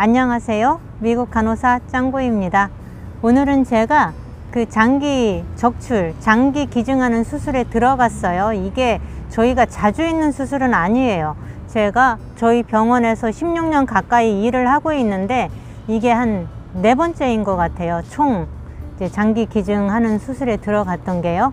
안녕하세요. 미국 간호사 짱구입니다. 오늘은 제가 그 장기 적출, 장기 기증하는 수술에 들어갔어요. 이게 저희가 자주 있는 수술은 아니에요. 제가 저희 병원에서 16년 가까이 일을 하고 있는데 이게 한 네 번째인 것 같아요. 총 장기 기증하는 수술에 들어갔던 게요.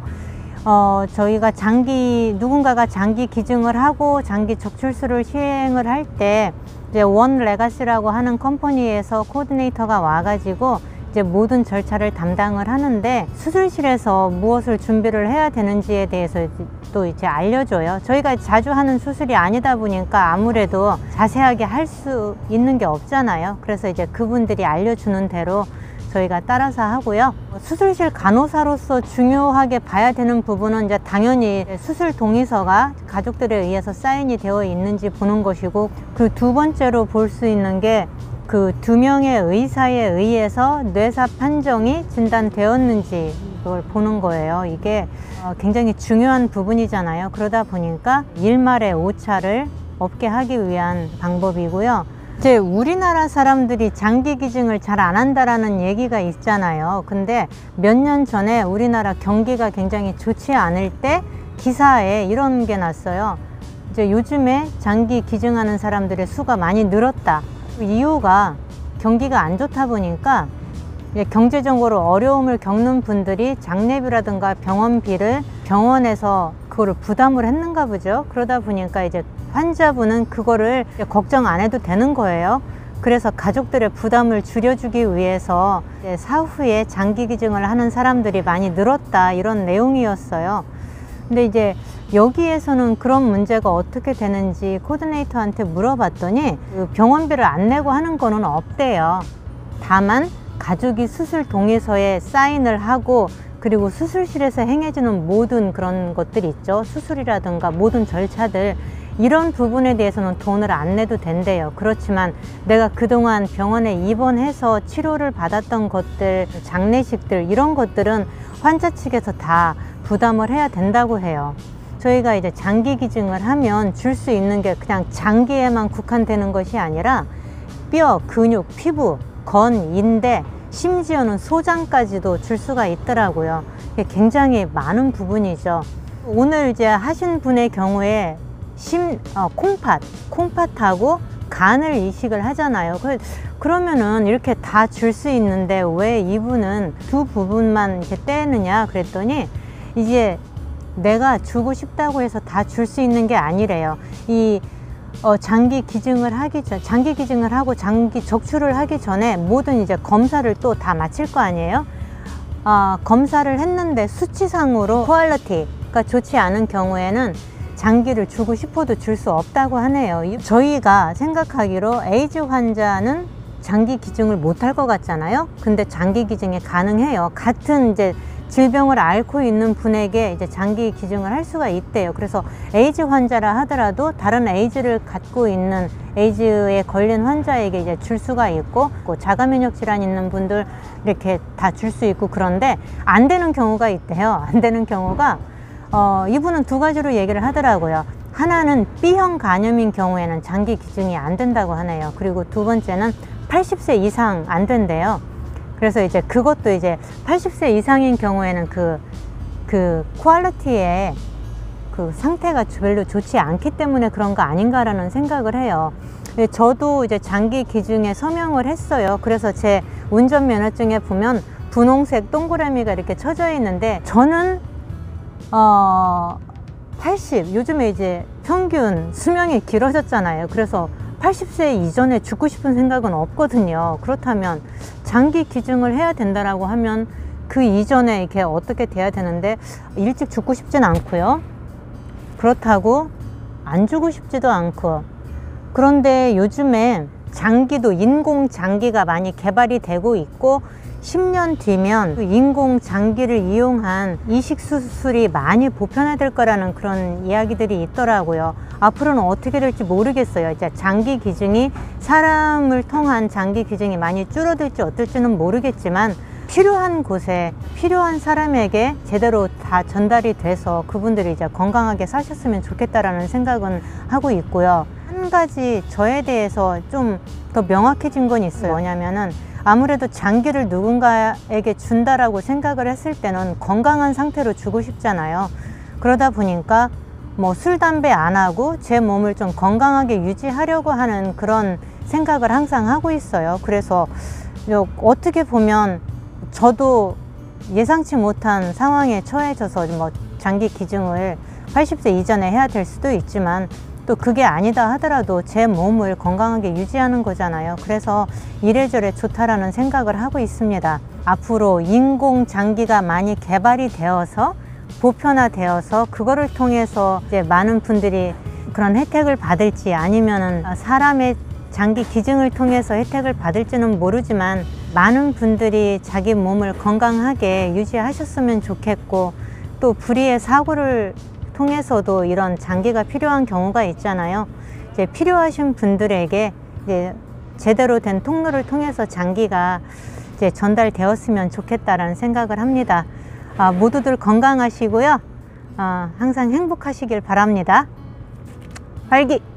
어, 저희가 장기, 누군가가 장기 기증을 하고 장기 적출술을 시행을 할 때 이제 원 레가시라고 하는 컴퍼니에서 코디네이터가 와가지고 이제 모든 절차를 담당을 하는데 수술실에서 무엇을 준비를 해야 되는지에 대해서 또 이제 알려줘요. 저희가 자주 하는 수술이 아니다 보니까 아무래도 자세하게 할 수 있는 게 없잖아요. 그래서 이제 그분들이 알려주는 대로 저희가 따라서 하고요. 수술실 간호사로서 중요하게 봐야 되는 부분은 이제 당연히 수술 동의서가 가족들에 의해서 사인이 되어 있는지 보는 것이고 그 두 번째로 볼 수 있는 게 그 두 명의 의사에 의해서 뇌사 판정이 진단되었는지 그걸 보는 거예요. 이게 어, 굉장히 중요한 부분이잖아요. 그러다 보니까 일말의 오차를 없게 하기 위한 방법이고요. 이제 우리나라 사람들이 장기 기증을 잘 안 한다라는 얘기가 있잖아요. 근데 몇 년 전에 우리나라 경기가 굉장히 좋지 않을 때 기사에 이런 게 났어요. 이제 요즘에 장기 기증하는 사람들의 수가 많이 늘었다. 이유가 경기가 안 좋다 보니까 경제적으로 어려움을 겪는 분들이 장례비라든가 병원비를 병원에서 그거를 부담을 했는가 보죠. 그러다 보니까 이제 환자분은 그거를 걱정 안 해도 되는 거예요. 그래서 가족들의 부담을 줄여주기 위해서 사후에 장기 기증을 하는 사람들이 많이 늘었다 이런 내용이었어요. 근데 이제 여기에서는 그런 문제가 어떻게 되는지 코디네이터한테 물어봤더니 그 병원비를 안 내고 하는 거는 없대요. 다만 가족이 수술 동의서에 사인을 하고 그리고 수술실에서 행해지는 모든 그런 것들이 있죠. 수술이라든가 모든 절차들 이런 부분에 대해서는 돈을 안 내도 된대요. 그렇지만 내가 그동안 병원에 입원해서 치료를 받았던 것들, 장례식들 이런 것들은 환자 측에서 다 부담을 해야 된다고 해요. 저희가 이제 장기 기증을 하면 줄 수 있는 게 그냥 장기에만 국한되는 것이 아니라 뼈, 근육, 피부, 건, 인대, 심지어는 소장까지도 줄 수가 있더라고요. 굉장히 많은 부분이죠. 오늘 이제 하신 분의 경우에 심, 어, 콩팥, 콩팥하고 간을 이식을 하잖아요. 그, 그러면은 이렇게 다 줄 수 있는데 왜 이분은 두 부분만 이렇게 떼느냐 그랬더니 이제 내가 주고 싶다고 해서 다 줄 수 있는 게 아니래요. 이 어, 장기 기증을 하기 전, 장기 기증을 하고 장기 적출을 하기 전에 모든 이제 검사를 또 다 마칠 거 아니에요? 어, 검사를 했는데 수치상으로 quality가 좋지 않은 경우에는 장기를 주고 싶어도 줄 수 없다고 하네요. 저희가 생각하기로 에이즈 환자는 장기 기증을 못할 것 같잖아요. 근데 장기 기증이 가능해요. 같은 이제 질병을 앓고 있는 분에게 이제 장기 기증을 할 수가 있대요. 그래서 에이즈 환자라 하더라도 다른 에이즈를 갖고 있는 에이즈에 걸린 환자에게 이제 줄 수가 있고 자가 면역 질환 있는 분들 이렇게 다 줄 수 있고 그런데 안 되는 경우가 있대요. 안 되는 경우가 어, 이분은 두 가지로 얘기를 하더라고요. 하나는 B형 간염인 경우에는 장기 기증이 안 된다고 하네요. 그리고 두 번째는 80세 이상 안 된대요. 그래서 이제 그것도 이제 80세 이상인 경우에는 그, 그 퀄리티의 그 상태가 별로 좋지 않기 때문에 그런 거 아닌가라는 생각을 해요. 저도 이제 장기 기증에 서명을 했어요. 그래서 제 운전면허증에 보면 분홍색 동그라미가 이렇게 쳐져 있는데 저는 어, 80, 요즘에 이제 평균 수명이 길어졌잖아요. 그래서 80세 이전에 죽고 싶은 생각은 없거든요. 그렇다면 장기 기증을 해야 된다라고 하면 그 이전에 이렇게 어떻게 돼야 되는데 일찍 죽고 싶진 않고요. 그렇다고 안 주고 싶지도 않고 그런데 요즘에 장기도 인공 장기가 많이 개발이 되고 있고 10년 뒤면 그 인공 장기를 이용한 이식 수술이 많이 보편화될 거라는 그런 이야기들이 있더라고요. 앞으로는 어떻게 될지 모르겠어요. 이제 장기 기증이 사람을 통한 장기 기증이 많이 줄어들지 어떨지는 모르겠지만 필요한 곳에 필요한 사람에게 제대로 다 전달이 돼서 그분들이 이제 건강하게 사셨으면 좋겠다라는 생각은 하고 있고요. 한한 가지 저에 대해서 좀 더 명확해진 건 있어요. 뭐냐면은 아무래도 장기를 누군가에게 준다라고 생각을 했을 때는 건강한 상태로 주고 싶잖아요. 그러다 보니까 뭐 술, 담배 안 하고 제 몸을 좀 건강하게 유지하려고 하는 그런 생각을 항상 하고 있어요. 그래서 요- 어떻게 보면 저도 예상치 못한 상황에 처해져서 뭐 장기 기증을 80세 이전에 해야 될 수도 있지만 또 그게 아니다 하더라도 제 몸을 건강하게 유지하는 거잖아요. 그래서 이래저래 좋다라는 생각을 하고 있습니다. 앞으로 인공 장기가 많이 개발이 되어서 보편화되어서 그거를 통해서 이제 많은 분들이 그런 혜택을 받을지 아니면은 사람의 장기 기증을 통해서 혜택을 받을지는 모르지만 많은 분들이 자기 몸을 건강하게 유지하셨으면 좋겠고 또 불의의 사고를 통해서도 이런 장기가 필요한 경우가 있잖아요. 이제 필요하신 분들에게 이제 제대로 된 통로를 통해서 장기가 이제 전달되었으면 좋겠다라는 생각을 합니다. 아, 모두들 건강하시고요. 아, 항상 행복하시길 바랍니다. 활기!